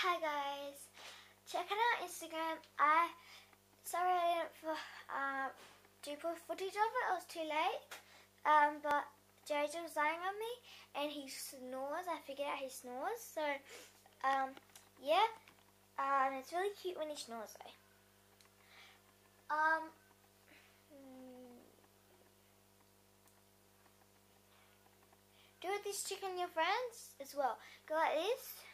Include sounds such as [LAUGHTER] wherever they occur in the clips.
Hi guys, checking out Instagram. I sorry I didn't for, uh, do footage of it. It was too late. Um, but JJ was lying on me and he snores. I figured out he snores. So, um, yeah. Um, it's really cute when he snores though. Um. hmm. Do this chicken your friends as well. Go like this.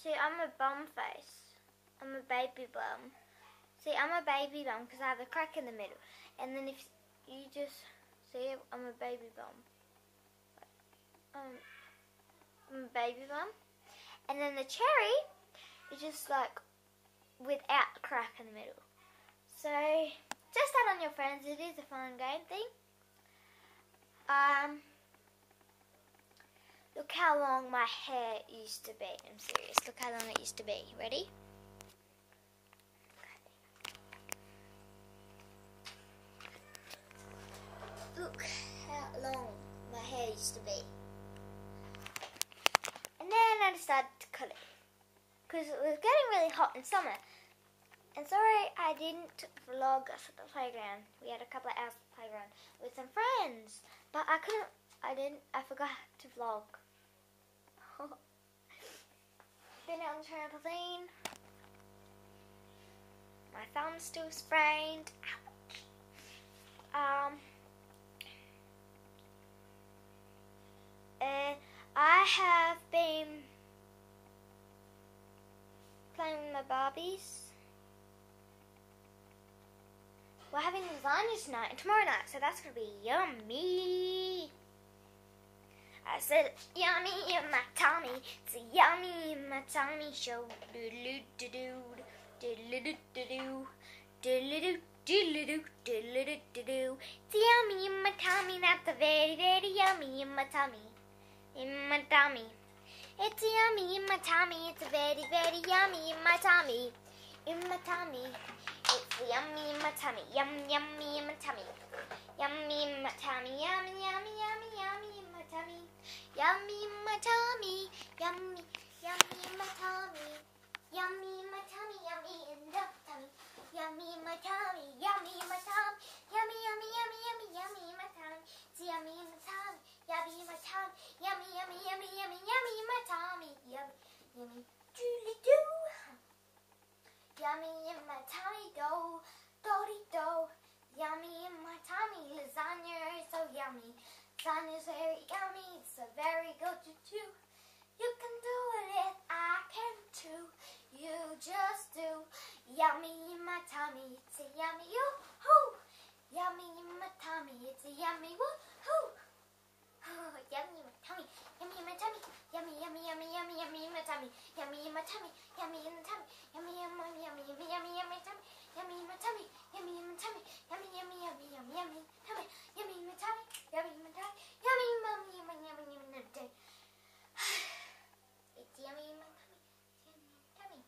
See, I'm a bum face. I'm a baby bum. See, I'm a baby bum because I have a crack in the middle. And then if you just see, I'm a baby bum. Um, I'm a baby bum. And then the cherry is just like without a crack in the middle. So, just that on your friends. It is a fun game thing. Um, Look how long my hair used to be. I'm serious. Look how long it used to be. Ready? Look how long my hair used to be. And then I decided to cut it. Because it was getting really hot in summer. And sorry I didn't vlog at the playground. We had a couple of hours at the playground with some friends. But I couldn't, I didn't, I forgot to vlog. Been out on the trampoline. My thumb's still sprained. Ouch. Um. Uh, I have been playing with my Barbies. We're having lasagna tonight and tomorrow night, so that's gonna be yummy. I said, yummy in my tummy. It's a yummy in my tummy show. Doodle doo doo doodle doo doo doo doodle doo doodle doo doo doo It's yummy in my tummy. That's a very very yummy in my tummy. In my tummy. It's yummy in my tummy. It's a very very yummy in my tummy. In my tummy. It's yummy in my tummy. Yum yummy in my tummy. Yummy in my tummy. Yummy yummy yummy yummy in my tummy. Yummy in my tummy, yummy, yummy in my tummy, yummy in my tummy, yummy in the tummy, yummy in my tummy, yummy in my tummy, yummy, yummy, yummy, yummy, yummy in my tummy, it's yummy in my tummy, yummy in my tummy, yummy, yummy, yummy, yummy, yummy in my tummy, yummy, yummy, doodly doo, yummy in my tummy, do, doody do, yummy in my tummy, lasagna is so yummy. Sun is very yummy, it's a very good to do. You can do it, if I can too. You just do. Yummy in my tummy, it's a yummy yoo-hoo. Yummy in my tummy, it's a yummy woo-hoo. Oh, yummy in my tummy, yummy in my tummy, yummy, yummy, yummy, yummy, yummy in my tummy, yummy in my tummy, yummy in the tummy, yummy, yummy, yummy, yummy, yummy, yummy, tummy, yummy in my tummy, yummy in my tummy, yummy, yummy, yummy, yummy, yummy, tummy, yummy in my tummy, yummy in my tummy, yummy, yummy, yummy, yummy, yummy, in my tummy. It's yummy in my tummy, yummy in my tummy.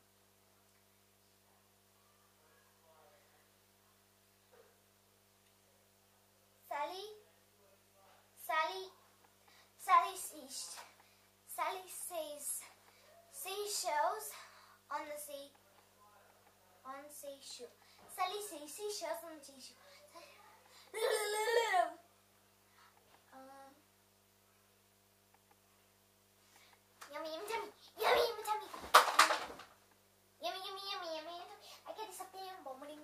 Sally, Sally, Sally sees, seashells on the sea, on seashore. Sally sees seashells on the seashore. Um, yummy, yummy, tummy, yummy, yummy, tummy. Yummy, yummy, yummy, yummy, yummy. I get something bubbling.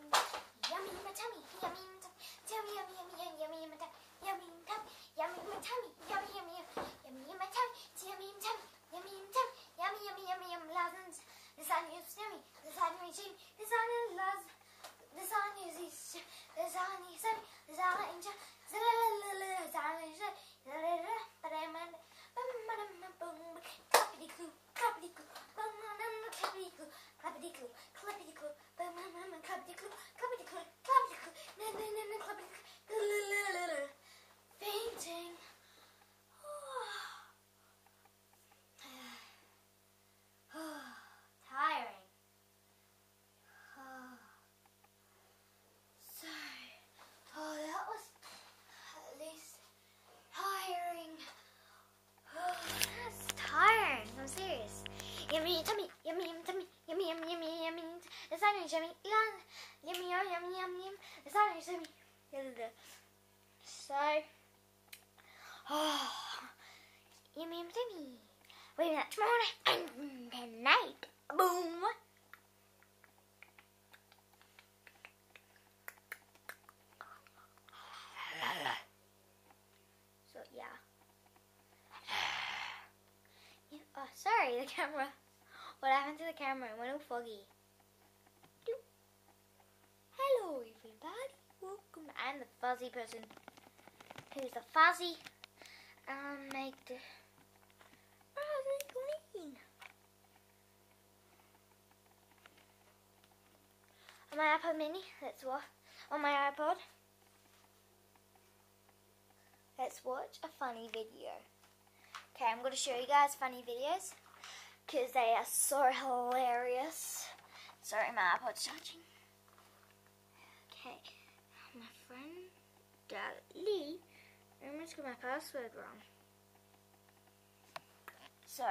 Yummy in my tummy, yummy in my tummy, tummy, yummy, yummy, yummy, yummy in my tummy, yummy in my tummy, yummy in my tummy, yummy, yummy, yummy, yummy in my tummy, it's yummy in my tummy, yummy in my tummy, yummy, yummy, yummy, yummy, lasagna. Lasagna is yummy, lasagna is yummy, lasagna, las, lasagna is lasagna is yummy, lasagna is yummy, lasagna yummy tummy, yummy yummy tummy, yummy yummy yummy yummy. Yummy, yummy yummy yummy yummy yummy. It's not yummy. So, oh, yummy yummy tummy. Wait a minute, tomorrow night and tonight, boom. [SIGHS] So yeah. [SIGHS] Yeah, Oh, sorry, the camera. What happened to the camera? It went all foggy. Fuzzy person. Who's the fuzzy? Um, make the fuzzy green. On my iPod mini, that's what. On my iPod. Let's watch a funny video. Okay, I'm going to show you guys funny videos because they are so hilarious. Sorry, my iPod's charging. Okay, my friend Lee, I almost got my password wrong. So,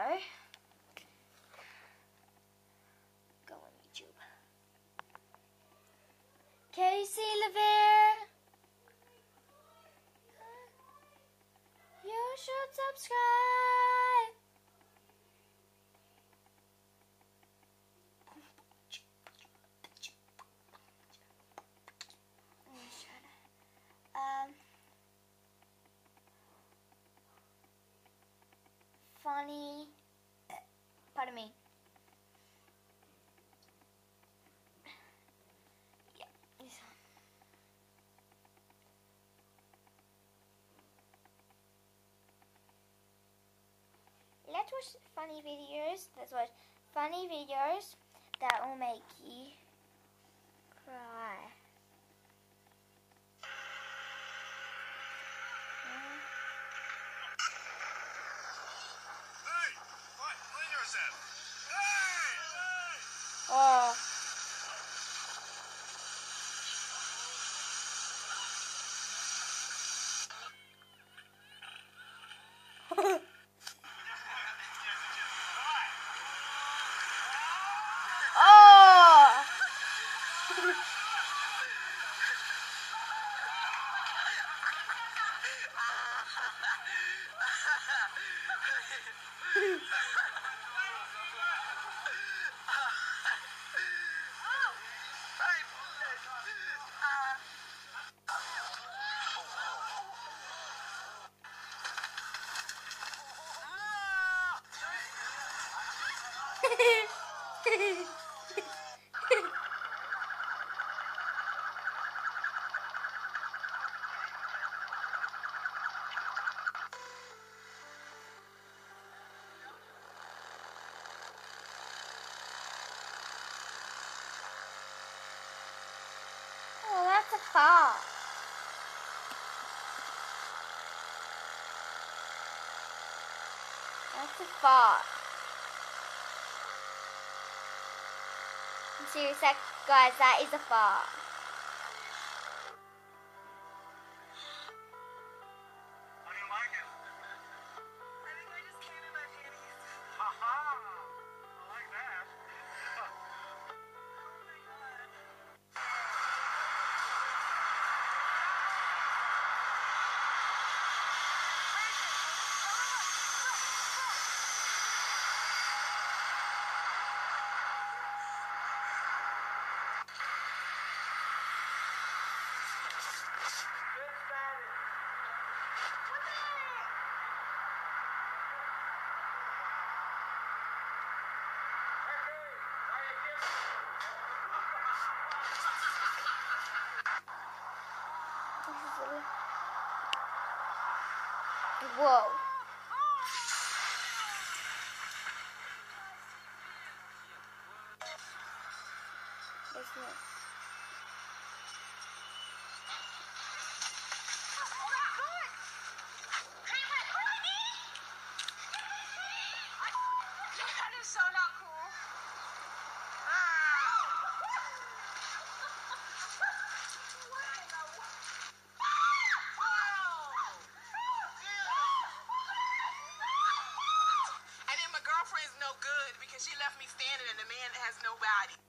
go on YouTube. Casey Levere. You should subscribe. Let me try to- Um, funny. Pardon me. Let's watch funny videos. Let's watch funny videos that will make you cry. Fart. That's a fart. I'm guys, that is a fart. Whoa. Man that has no body.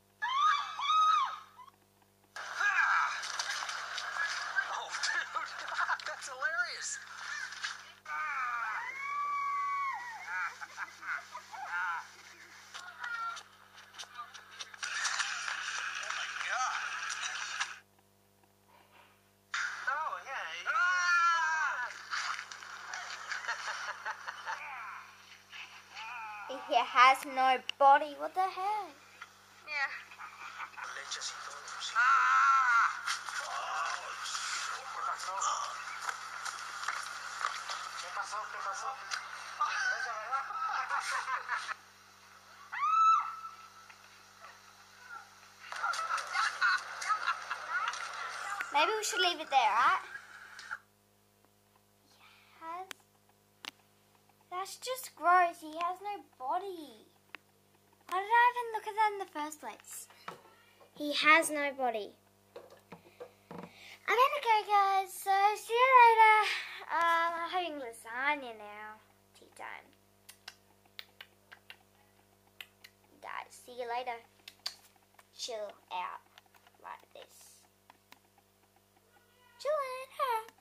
He has no body. What the heck? Yeah. Lechecitos. [LAUGHS] ¿Qué pasó? ¿Qué pasó? Eso, ¿verdad? Maybe we should leave it there, right? He has. That's just gross. He has no body. Why did I even look at that in the first place? He has no body. I'm gonna go, guys. So see you later. Um, I'm having lasagna now. Tea time. Guys, see you later. Chill out like this. Chillin'.